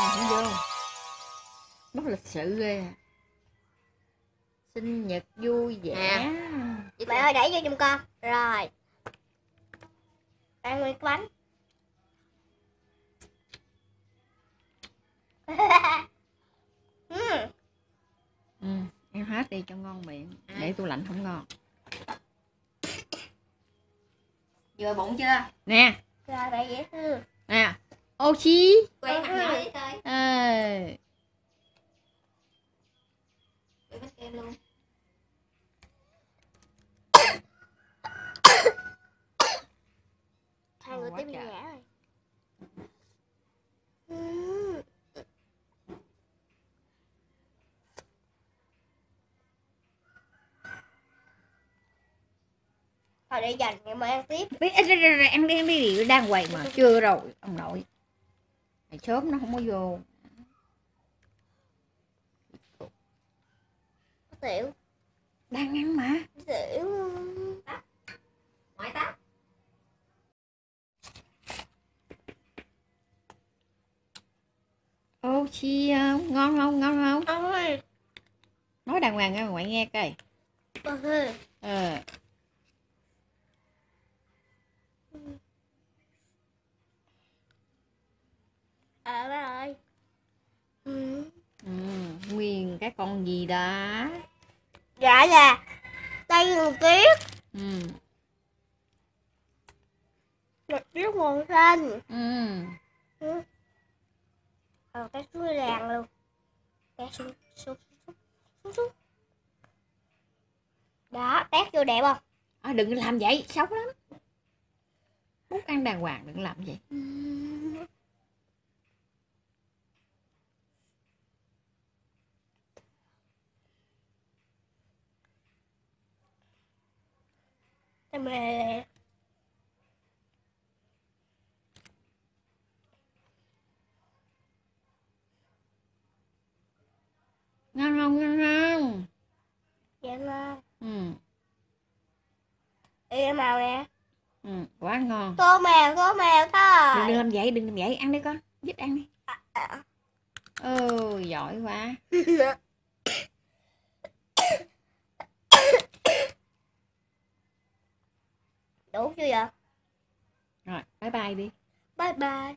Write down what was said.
không vô. Mất lịch sự ghê. À. sinh nhật vui vẻ. Với Mẹ ơi đẩy vô giùm con. Rồi. Ăn nguyên bánh. Ừ. ừ, em hết đi cho ngon miệng. À. để tủ lạnh không ngon. Vừa bụng chưa? nè. Rồi vậy dễ thương ô chi Quay mặt nhỏ đi thôi à, Quay luôn Hai người tiếp nhã rồi ừ. Thôi để dành ngày mai ăn tiếp biết ăn đi ăn đi đang quầy mà chưa rồi ông nội Ngày sớm nó không có vô. Có tiểu. Đang ăn mà. Tiểu. Ngoại tắt ô chi ngon không? Ngon không? Ôi nói đàng hoàng nghe ngoại nghe coi. Ôi À ba ơi. Ừ. ừ, nguyên cái con gì đó. Dạ là Tay người tuyết ừ. Một tuyết màu xanh. Ừ. Ờ cái suối làng luôn. Cái xuống xuống xuống xuống xuống. Đó tét vô đẹp không? À, đừng làm vậy xấu lắm. Bút ăn đàng hoàng đừng làm vậy Em mê. Ngon không? Ngon không? Dạ ngon. Ừ. Ê màu nè. Ừ quá ngon. Tô mèo tô mèo thôi. Đừng làm vậy đừng làm vậy ăn đi con. Dứt ăn đi. À. ừ giỏi quá Đủ chưa vậy? Rồi bye bye đi. Bye bye